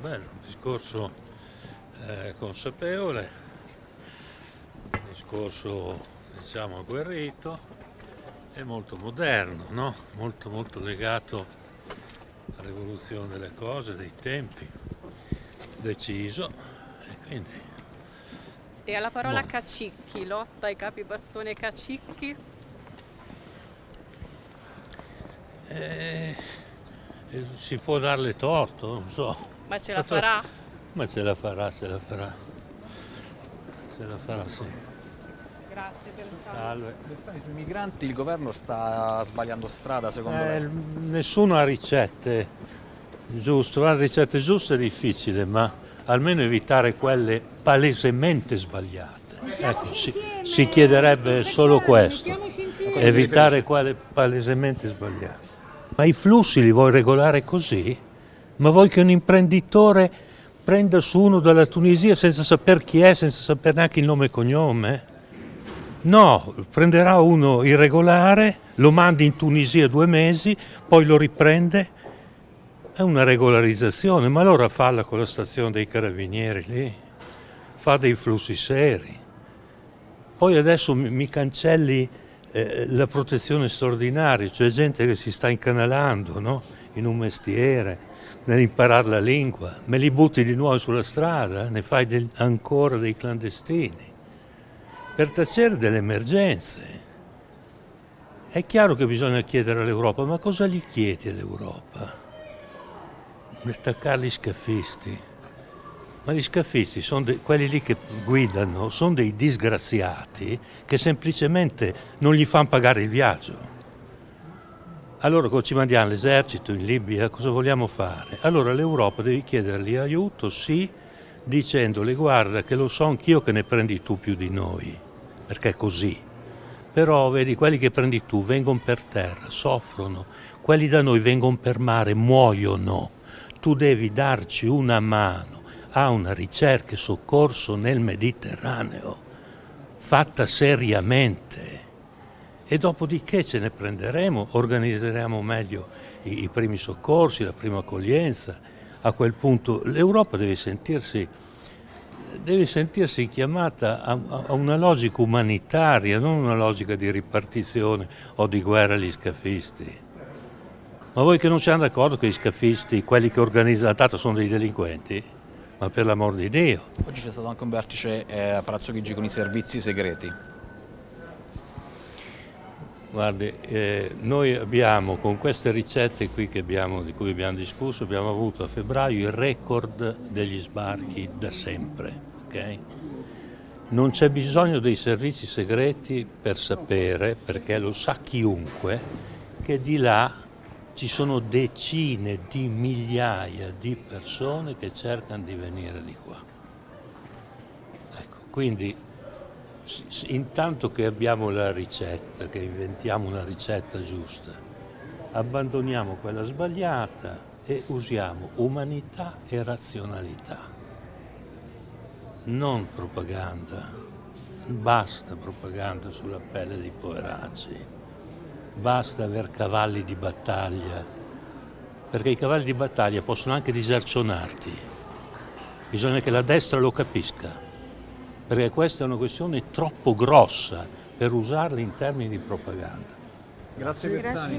bello, un discorso eh, consapevole, un discorso diciamo agguerrito e molto moderno, no? molto molto legato all'evoluzione delle cose, dei tempi, deciso e quindi E alla parola Boh. cacicchi, lotta ai capi bastone cacicchi, eh, si può darle torto, non so. ma ce la farà? Ma ce la farà, ce la farà. Ce la farà, sì. Grazie per Salve. Sui migranti il governo sta sbagliando strada secondo Eh, lei? nessuno ha ricette giuste, trovare ricette giuste è difficile, ma almeno evitare quelle palesemente sbagliate. Ecco, si, si chiederebbe solo questo, evitare quelle palesemente sbagliate. Ma i flussi li vuoi regolare così? Ma vuoi che un imprenditore prenda su uno dalla Tunisia senza sapere chi è, senza sapere neanche il nome e cognome? No, prenderà uno irregolare, lo manda in Tunisia due mesi, poi lo riprende. È una regolarizzazione, ma allora falla con la stazione dei carabinieri lì, fa dei flussi seri. Poi adesso mi cancelli eh, la protezione straordinaria, cioè gente che si sta incanalando no? in un mestiere, nell'imparare la lingua, me li butti di nuovo sulla strada, ne fai del- ancora dei clandestini per tacere delle emergenze. È chiaro che bisogna chiedere all'Europa, ma cosa gli chiedi all'Europa? Attaccare gli scafisti. Ma gli scafisti, sono de- quelli lì che guidano, sono dei disgraziati che semplicemente non gli fanno pagare il viaggio. Allora ci mandiamo l'esercito in Libia? Cosa vogliamo fare? Allora l'Europa deve chiedergli aiuto, sì, dicendole guarda che lo so anch'io che ne prendi tu più di noi, perché è così. Però vedi, quelli che prendi tu vengono per terra, soffrono, quelli da noi vengono per mare, muoiono. Tu devi darci una mano a una ricerca e soccorso nel Mediterraneo, fatta seriamente. E dopodiché ce ne prenderemo, organizzeremo meglio i, i primi soccorsi, la prima accoglienza. A quel punto l'Europa deve sentirsi deve sentirsi chiamata a, a una logica umanitaria, non una logica di ripartizione o di guerra agli scafisti. Ma voi che non siamo d'accordo che gli scafisti, quelli che organizzano la tratta, sono dei delinquenti? Ma per l'amor di Dio. Oggi c'è stato anche un vertice eh, a Palazzo Chigi con i servizi segreti. Guardi, eh, noi abbiamo con queste ricette qui che abbiamo- di cui abbiamo discusso, abbiamo avuto a febbraio il record degli sbarchi da sempre. ok? Non c'è bisogno dei servizi segreti per sapere, perché lo sa chiunque, che di là ci sono decine di migliaia di persone che cercano di venire di qua. Ecco, quindi intanto che abbiamo la ricetta, che inventiamo una ricetta giusta, abbandoniamo quella sbagliata e usiamo umanità e razionalità, non propaganda. Basta propaganda sulla pelle dei poveracci, basta aver cavalli di battaglia, perché i cavalli di battaglia possono anche disercionarti. Bisogna che la destra lo capisca perché questa è una questione troppo grossa per usarla in termini di propaganda. Grazie Bersani.